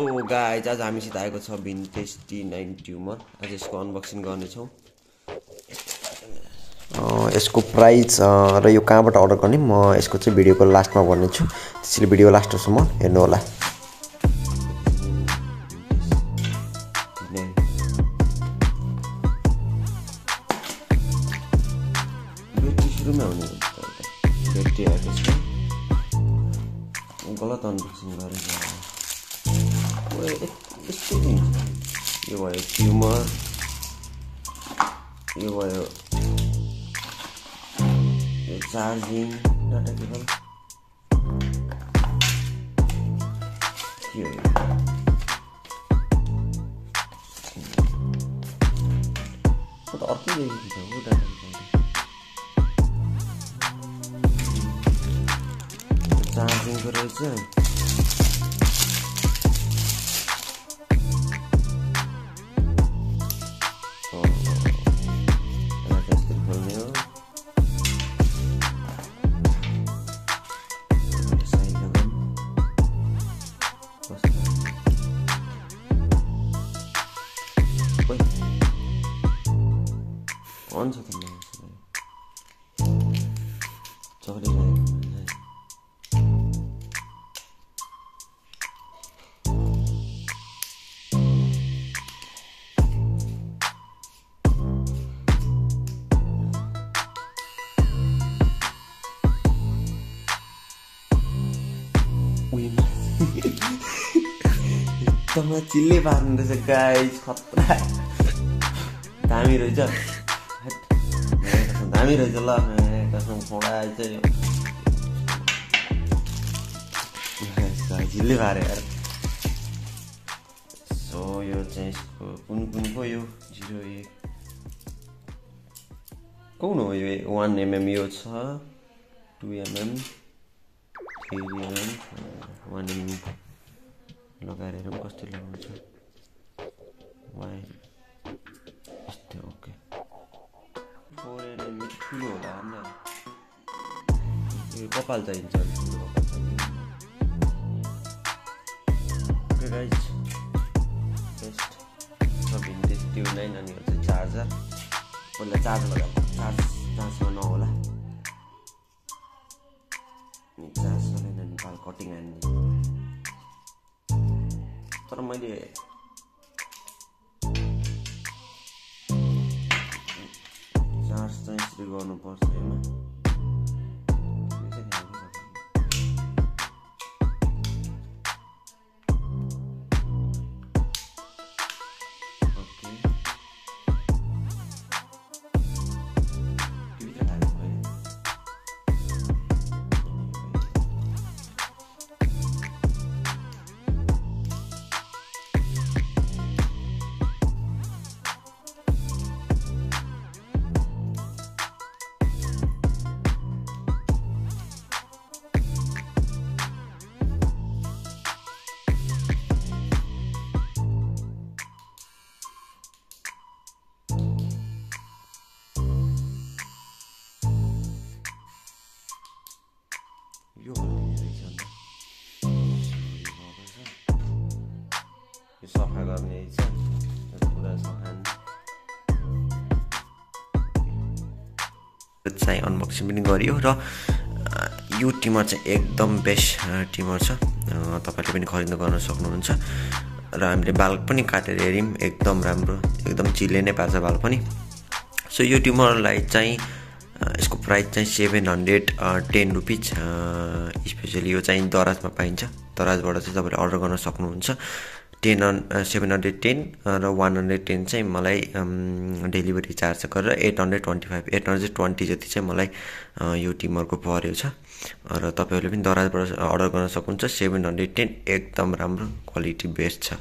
So guys आज हामीसित आएको छ भिन्टेज टी नाइन ट्युमर आज यसको अनबक्सिङ गर्नेछौँ। यसको प्राइस र यो कहाँबाट अर्डर गर्ने म यसको चाहिँ भिडियोको लास्टमा भन्नेछु। त्यसैले भिडियो लास्टसम्म हेर्नु होला। गलत अनबक्सिङ गरेको। यस्तो यो भयो ट्युमर यो भयो यो चार्जिङ डाटा केबल के हो त अर्कै देखेको छ हो डाटा चार्जिङको रहेछ अन छ त चलिरहेको एकदम चिल्ले पार्नु रहेछ गाइस खतरा दामी रहेछ दामी रहेछ ल कसम खोडा चाहिँ झिल्ले पारे यार सो यो चाहिँ यसको कुन कुन पो यो जिरो एक कुन हो यो वान एमएम यो छ two MM three MM one MM लगाएर हेरौँ कस्तो लगाउँछ यो कपाल चाहिन्छ गाइज बेस्ट भिन्टेज त्यो नाइन अनि चाहिँ चार्जर पहिला चार्ज लगाएको चार्ज चार्जमा नहोला चार्ज गरेन नेपाल कटिङ हान्ने तर मैले चार्ज चाहिँ यसरी गर्नुपर्छ यो सफा गर्ने छ पुरा सफा चाहिँ अनबक्सिङ पनि गरियो र यो टिमर चाहिँ एकदम बेस्ट टिमर छ। तपाईँले पनि खरिद गर्न सक्नुहुन्छ। र हामीले बाल पनि काटेर हेऱ्यौँ एकदम राम्रो एकदम चिल्ले नै पार्छ बाल पनि। सो यो ट्युमरलाई चाहिँ यसको प्राइस चाहिँ seven hundred ten rupees specially यो चाहिँ दराजमा पाइन्छ। दराजबाट चाहिँ तपाईँले अर्डर गर्न सक्नुहुन्छ। टेन सेभेन हन्ड्रेड टेन र वान हन्ड्रेड टेन चाहिँ मलाई डेलिभरी चार्ज गरेर eight hundred twenty five eight hundred twenty जति चाहिँ मलाई यो टिमरको परेको छ। र तपाईँहरूले पनि दराजबाट अर्डर गर्न सक्नुहुन्छ। सेभेन हन्ड्रेड टेन एकदम राम्रो क्वालिटी बेस्ट छ।